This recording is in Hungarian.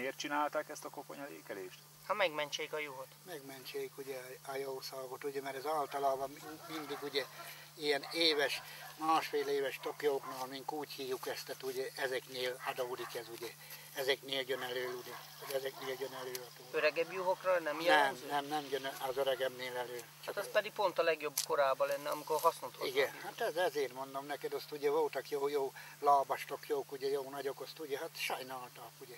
miért csinálták ezt a kokonyalékelést? Ha megmentsék a juhot. Megmentsék ugye a jószágot, ugye, mert ez általában mindig ugye ilyen éves, másfél éves tokjóknál, mint úgy hívjuk ezt, tehát ugye ezeknél adódik ez ugye, ezeknél jön elő, ugye, ezeknél jön elő a. Öregebb juhokra nem Nem, jellemző? nem, nem jön az öregemnél elő. Hát az pedig pont a legjobb korában lenne, amikor hasznot hoznak. Igen, hát ez, ezért mondom neked, azt ugye voltak jó, jó lábas tokjók, ugye jó nagyok, azt ugye, hát sajnálták. ugye.